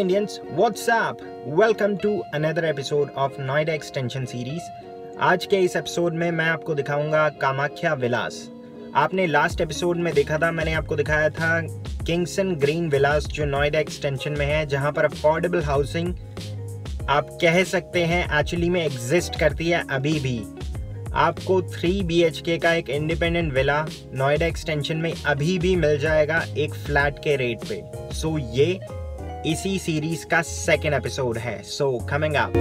What's up? Welcome to another episode of Noida Extension Series. आज के इस episode में मैं आपको दिखाऊँगा कामाख्या विलास आपने लास्ट एपिसोड में देखा था मैंने आपको दिखाया था किंगसन ग्रीन विलास जो नोएडा एक्सटेंशन में है जहाँ पर अफोर्डेबल हाउसिंग आप कह सकते हैं एक्चुअली में एग्जिस्ट करती है अभी भी आपको थ्री बी का एक इंडिपेंडेंट विला नोएडा एक्सटेंशन में अभी भी मिल जाएगा एक फ्लैट के रेट पे सो so, ये इसी सीरीज़ का सेकेंड एपिसोड है। सो कमिंग अप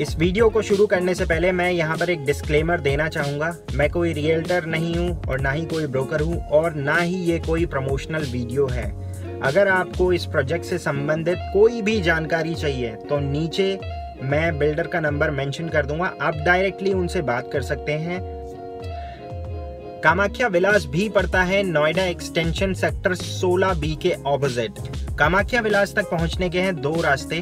इस वीडियो को शुरू करने से पहले मैं यहाँ पर एक डिस्क्लेमर देना चाहूँगा। मैं कोई रियल्टर नहीं हूँ और ना ही कोई ब्रोकर हूँ और ना ही ये कोई प्रमोशनल वीडियो है। अगर आपको इस प्रोजेक्ट से संबंधित कोई भी जानकारी चाहिए तो नीचे मैं बिल्डर का नंबर मेंशन कर दूँगा। आप डायरेक्टली उनसे बात कर सकते हैं। कामाख्या विलास भी पड़ता है नोएडा एक्सटेंशन सेक्टर 16 बी के ऑपोजिट कामाख्या विलास तक पहुँचने के हैं दो रास्ते.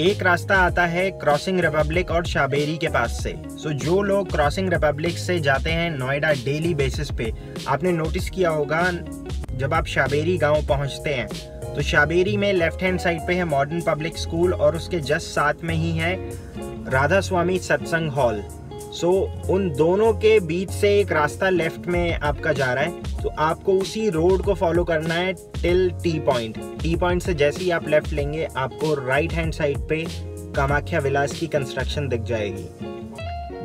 एक रास्ता आता है क्रॉसिंग रिपब्लिक और शाबेरी के पास से. सो जो लोग क्रॉसिंग रिपब्लिक से जाते हैं नोएडा डेली बेसिस पे, आपने नोटिस किया होगा, जब आप शाबेरी गाँव पहुँचते हैं तो शाबेरी में लेफ़्ट हैंड साइड पे है मॉडर्न पब्लिक स्कूल और उसके जस्ट साथ में ही है राधा स्वामी सत्संग हॉल सो so, उन दोनों के बीच से एक रास्ता लेफ़्ट में आपका जा रहा है। तो आपको उसी रोड को फॉलो करना है till T point T point से जैसे ही आप लेफ़्ट लेंगे आपको राइट हैंड साइड पे कामाख्या विलास की कंस्ट्रक्शन दिख जाएगी।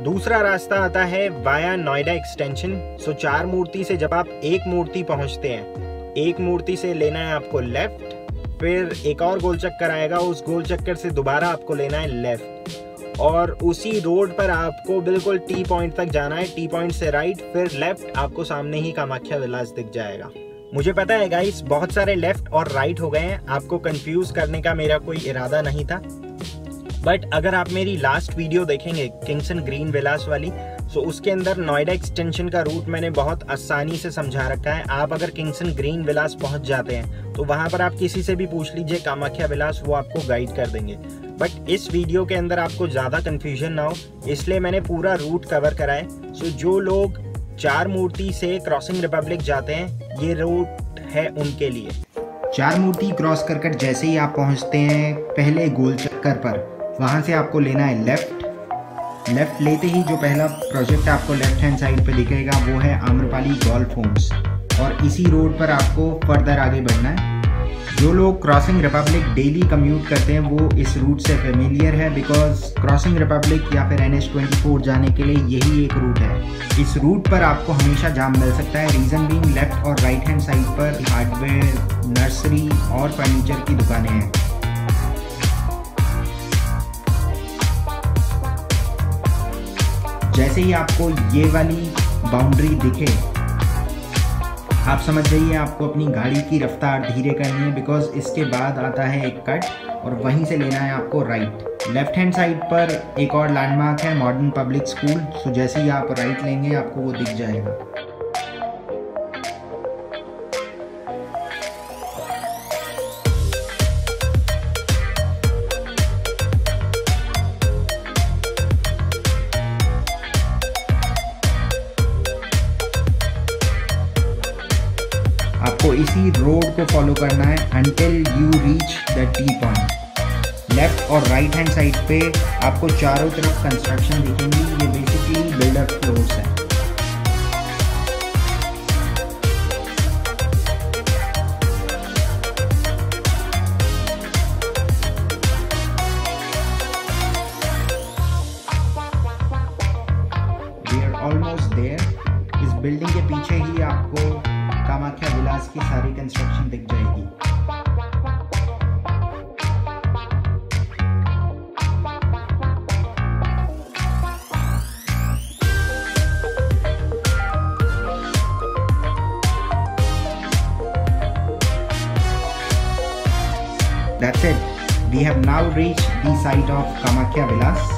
दूसरा रास्ता आता है वाया नोएडा एक्सटेंशन सो चार मूर्ति से जब आप एक मूर्ति पहुँचते हैं एक मूर्ति से लेना है आपको लेफ़्ट फिर एक और गोल चक्कर आएगा उस गोल चक्कर से दोबारा आपको लेना है लेफ़्ट और उसी रोड पर आपको बिल्कुल टी पॉइंट तक जाना है। टी पॉइंट से राइट फिर लेफ़्ट आपको सामने ही कामाख्या विलास दिख जाएगा। मुझे पता है गाइस बहुत सारे लेफ़्ट और राइट हो गए हैं। आपको कंफ्यूज करने का मेरा कोई इरादा नहीं था। बट अगर आप मेरी लास्ट वीडियो देखेंगे किंगसन ग्रीन विलास वाली तो उसके अंदर नोएडा एक्सटेंशन का रूट मैंने बहुत आसानी से समझा रखा है। आप अगर किंगसन ग्रीन विलास पहुँच जाते हैं तो वहाँ पर आप किसी से भी पूछ लीजिए, कामाख्या विलास वो आपको गाइड कर देंगे। बट इस वीडियो के अंदर आपको ज़्यादा कन्फ्यूज़न ना हो। इसलिए मैंने पूरा रूट कवर कराए सो जो लोग चार मूर्ति से क्रॉसिंग रिपब्लिक जाते हैं, ये रूट है उनके लिए। चार मूर्ति क्रॉस कर कर जैसे ही आप पहुँचते हैं, पहले गोल चक्कर पर, वहाँ से आपको लेना है लेफ़्ट लेफ़्ट लेते ही जो पहला प्रोजेक्ट आपको लेफ़्ट हैंड साइड पे दिखेगा, वो है आम्रपाली गोल्फ होम्स और इसी रोड पर आपको फर्दर आगे बढ़ना है। जो लोग क्रॉसिंग रिपब्लिक डेली कम्यूट करते हैं, वो इस रूट से फेमिलियर है बिकॉज़ क्रॉसिंग रिपब्लिक या फिर एन एच जाने के लिए यही एक रूट है। इस रूट पर आपको हमेशा जाम मिल सकता है। रीज़न बीइंग लेफ़्ट और राइट हैंड साइड पर हार्डवेयर नर्सरी और फर्नीचर की दुकानें हैं। जैसे ही आपको ये वाली बाउंड्री दिखे आप समझ जाइए, आपको अपनी गाड़ी की रफ्तार धीरे करनी है बिकॉज़ इसके बाद आता है एक कट और वहीं से लेना है आपको राइट लेफ़्ट हैंड साइड पर एक और लैंडमार्क है मॉडर्न पब्लिक स्कूल सो जैसे ही आप राइट लेंगे, आपको वो दिख जाएगा। इसी रोड को फॉलो करना है until you reach the T point left और राइट हैंड साइड पे आपको चारों तरफ़ कंस्ट्रक्शन दिखेंगी। ये बेसिकली बिल्डअप फ्लोर्स है। Have now reached the site of Kamakya Vilas.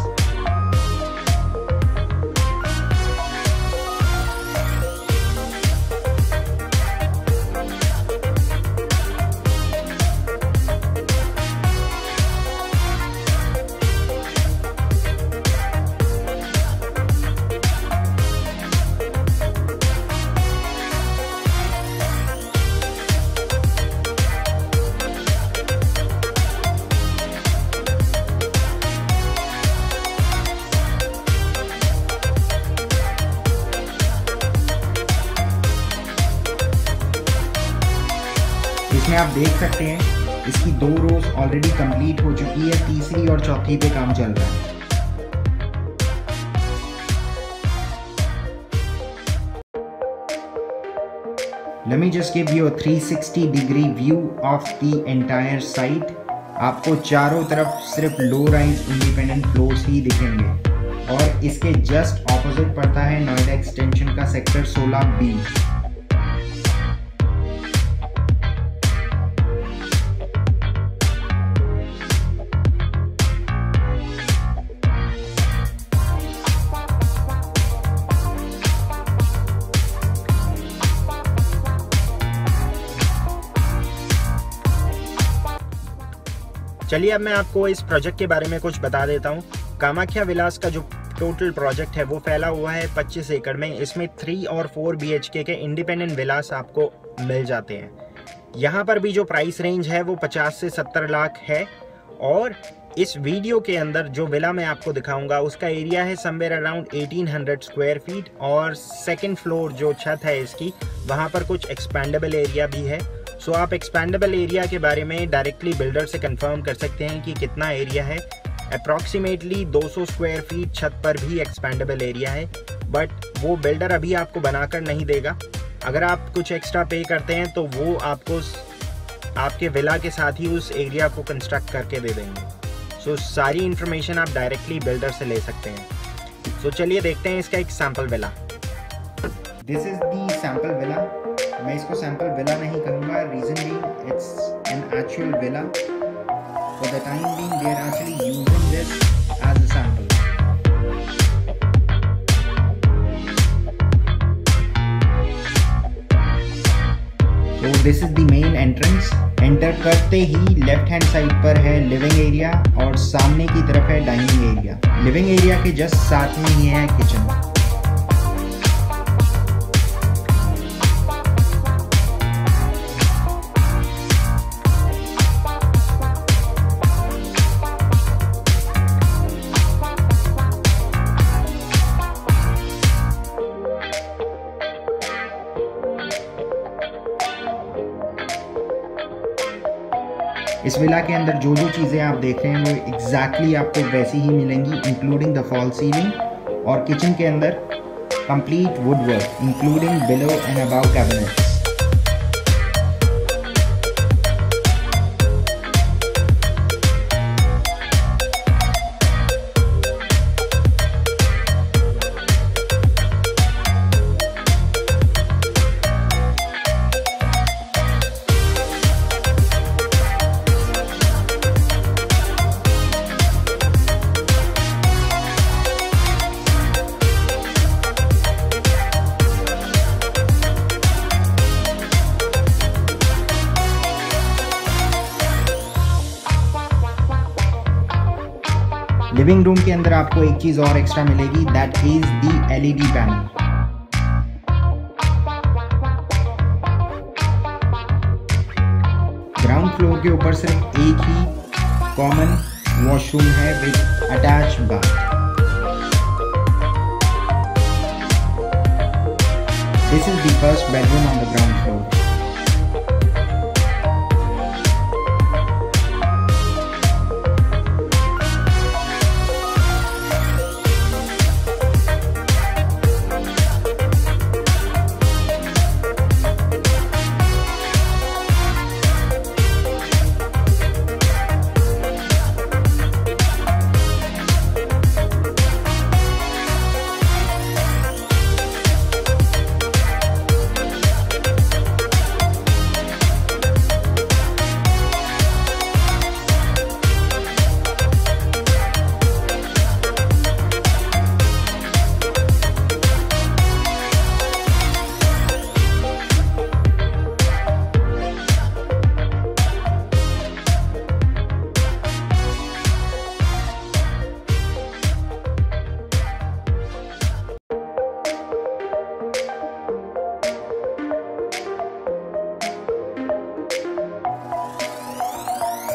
देख सकते हैं। इसकी दो रोज ऑलरेडी कंप्लीट हो चुकी है। तीसरी और चौथी पे काम चल रहा है। Let me just give you a 360 degree view of the entire site. आपको चारों तरफ़ सिर्फ़ लो राइज इंडिपेंडेंट फ्लोर्स ही दिखेंगे। और इसके जस्ट ऑपोजिट पड़ता है नोएडा एक्सटेंशन का सेक्टर 16 बी चलिए अब मैं आपको इस प्रोजेक्ट के बारे में कुछ बता देता हूँ। कामाख्या विलास का जो टोटल प्रोजेक्ट है, वो फैला हुआ है 25 एकड़ में। इसमें थ्री और फोर बी के इंडिपेंडेंट विलास आपको मिल जाते हैं। यहाँ पर भी जो प्राइस रेंज है, वो 50 से 70 लाख है। और इस वीडियो के अंदर जो विला मैं आपको दिखाऊँगा, उसका एरिया है समवेयर अराउंड 1800 स्क्वायर फीट और सेकंड फ्लोर जो छत है इसकी, वहाँ पर कुछ एक्सपेंडेबल एरिया भी है। सो आप एक्सपेंडेबल एरिया के बारे में डायरेक्टली बिल्डर से कंफर्म कर सकते हैं कि कितना एरिया है। अप्रॉक्सीमेटली 200 स्क्वायर फीट छत पर भी एक्सपेंडेबल एरिया है। बट वो बिल्डर अभी आपको बनाकर नहीं देगा। अगर आप कुछ एक्स्ट्रा पे करते हैं तो वो आपको आपके विला के साथ ही उस एरिया को कंस्ट्रक्ट करके दे देंगे। सो so, सारी इन्फॉर्मेशन आप डायरेक्टली बिल्डर से ले सकते हैं। सो so, चलिए देखते हैं इसका एक sample villa this is the sample villa मैं इसको सैंपल विला नहीं कहूँगा रीज़न भी it's an actual villa for the time being they are actually using this as a sample तो this is the main entrance enter करते ही left hand side पर है लिविंग एरिया और सामने की तरफ़ है डाइनिंग एरिया लिविंग एरिया के जस्ट साथ में ही है किचन विला के अंदर जो जो चीज़ें आप देख रहे हैं, वो एग्जैक्टली आपको वैसी ही मिलेंगी इंक्लूडिंग द फॉल सीलिंग और किचन के अंदर complete wood work including below and above cabinets living room के अंदर आपको एक चीज़ और एक्स्ट्रा मिलेगी that is the LED panel ground floor के ऊपर सिर्फ़ एक ही कॉमन वॉशरूम है with attach bath this is the first bedroom on the ground floor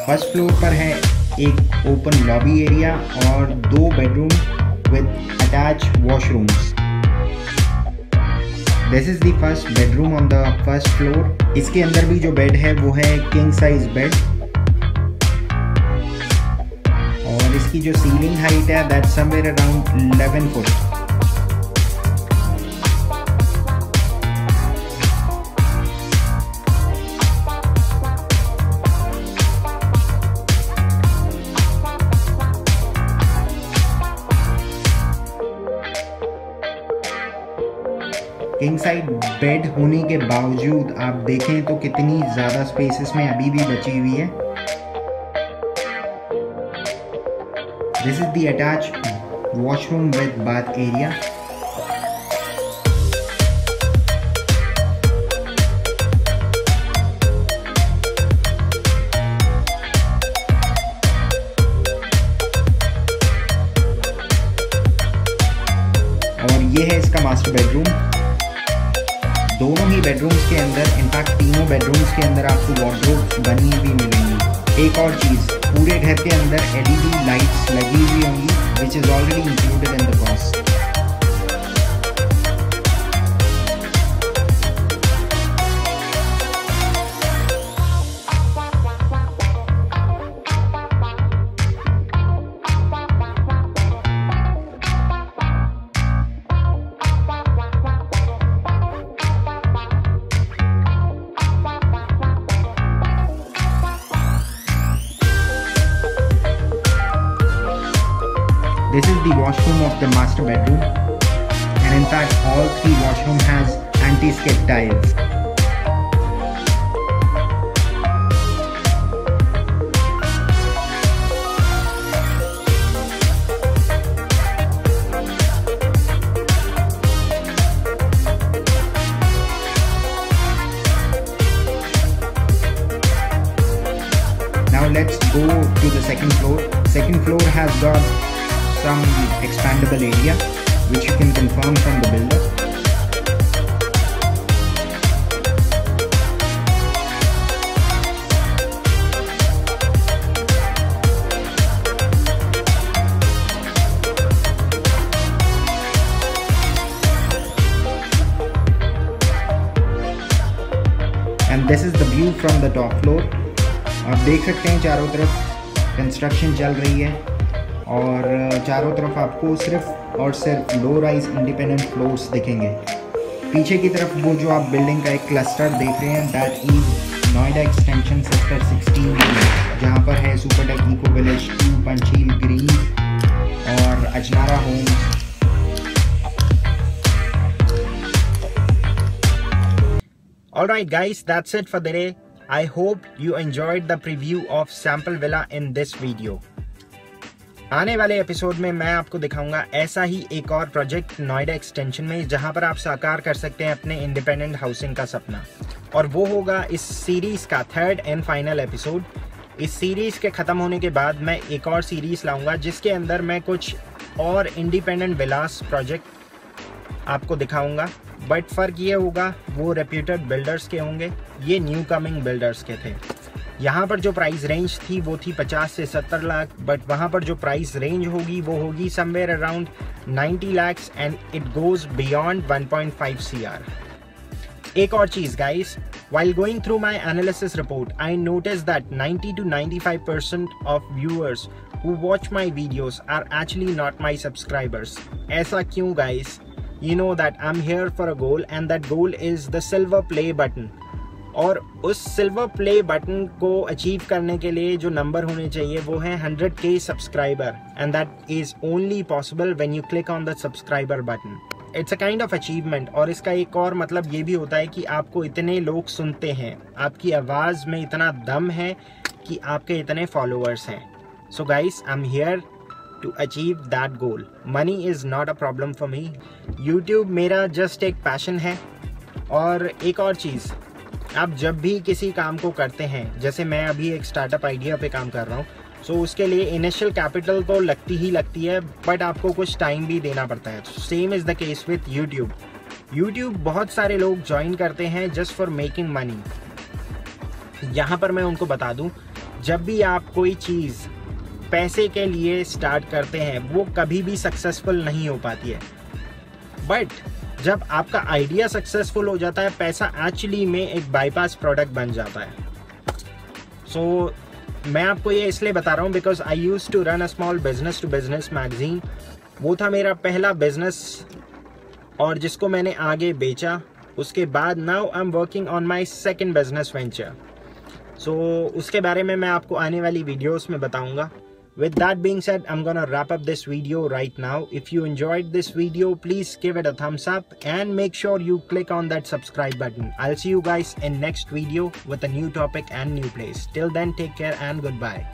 first floor पर है एक ओपन लॉबी एरिया और दो bedroom with attach washrooms this is the first bedroom on the first floor इसके अंदर भी जो बेड है, वो है किंग साइज़ बेड और इसकी जो सीलिंग हाइट है that somewhere around 11 foot king side bed होने के बावजूद आप देखें तो कितनी ज़्यादा स्पेस इसमें अभी भी बची हुई है। This is the attach washroom with bath area ये है इसका मास्टर बेडरूम बेडरूम्स के अंदर इनफैक्ट तीनों बेडरूम्स के अंदर आपको वार्ड्रोब बनी भी मिलेंगी। एक और चीज़, पूरे घर के अंदर एलईडी लाइट्स लगी हुई होंगी which is already included in the cost the master bedroom and in fact all three washroom has anti-skid tiles. This is the top floor. आप देख सकते हैं चारों तरफ़ कंस्ट्रक्शन चल रही है और चारों तरफ़ आपको सिर्फ़ और सिर्फ़ लो राइज इंडिपेंडेंट फ्लोर्स दिखेंगे पीछे की तरफ़ वो जो आप बिल्डिंग का एक क्लस्टर देख रहे हैं that is Noida extension sector 16 जहाँ पर है Supertech eco village two Panchsheel green और Ajnara homes Alright guys, that's it for the day. I hope you enjoyed the preview of Sample Villa in this video. आने वाले episode में मैं आपको दिखाऊँगा ऐसा ही एक और प्रोजेक्ट नोएडा एक्सटेंशन में जहाँ पर आप साकार कर सकते हैं अपने इंडिपेंडेंट हाउसिंग का सपना और वो होगा इस सीरीज़ का थर्ड एंड फाइनल एपिसोड इस सीरीज़ के ख़त्म होने के बाद मैं एक और सीरीज़ लाऊँगा जिसके अंदर मैं कुछ और इंडिपेंडेंट विलास प्रोजेक्ट आपको दिखाऊँगा बट फ़र्क ये होगा, वो रेप्यूटेड बिल्डर्स के होंगे। ये न्यू कमिंग बिल्डर्स के थे। यहाँ पर जो प्राइस रेंज थी, वो थी 50 से 70 लाख बट वहाँ पर जो प्राइस रेंज होगी, वो होगी somewhere around 90 lakhs and it goes beyond 1.5 point एक और चीज़ guys while going through my analysis report I notice that 90 to 95 percent of viewers who watch my videos are actually not my subscribers ऐसा क्यों guys you know that i'm here for a goal and that goal is the silver play button और उस silver play button को achieve करने के लिए जो number होने चाहिए वो है 100 के subscriber and that is only possible when you click on the subscriber button it's a kind of achievement और इसका एक और मतलब ये भी होता है कि आपको इतने लोग सुनते हैं। आपकी आवाज़ में इतना दम है कि आपके इतने फॉलोअर्स हैं। So guys I am here to achieve that goal money is not a problem for me YouTube मेरा जस्ट एक पैशन है। और एक और चीज़ आप जब भी किसी काम को करते हैं जैसे मैं अभी एक स्टार्टअप आइडिया पे काम कर रहा हूँ सो so, उसके लिए इनिशियल कैपिटल तो लगती ही लगती है बट आपको कुछ टाइम भी देना पड़ता है। Same is the case with YouTube YouTube बहुत सारे लोग ज्वाइन करते हैं जस्ट फॉर मेकिंग मनी यहाँ पर मैं उनको बता दूँ जब भी आप कोई चीज़ पैसे के लिए स्टार्ट करते हैं वो कभी भी सक्सेसफुल नहीं हो पाती है। बट जब आपका आइडिया सक्सेसफुल हो जाता है पैसा एक्चुअली में एक बाईपास प्रोडक्ट बन जाता है। सो so, मैं आपको ये इसलिए बता रहा हूँ because I use to run a small business to business magazine वो था मेरा पहला बिज़नेस और जिसको मैंने आगे बेचा। उसके बाद now I am working on my second business venture so उसके बारे में मैं आपको आने वाली वीडियोस में बताऊँगा। With that being said, I'm gonna wrap up this video right now. If you enjoyed this video, please give it a thumbs up and make sure you click on that subscribe button. I'll see you guys in next video with a new topic and new place. Till then, take care and goodbye.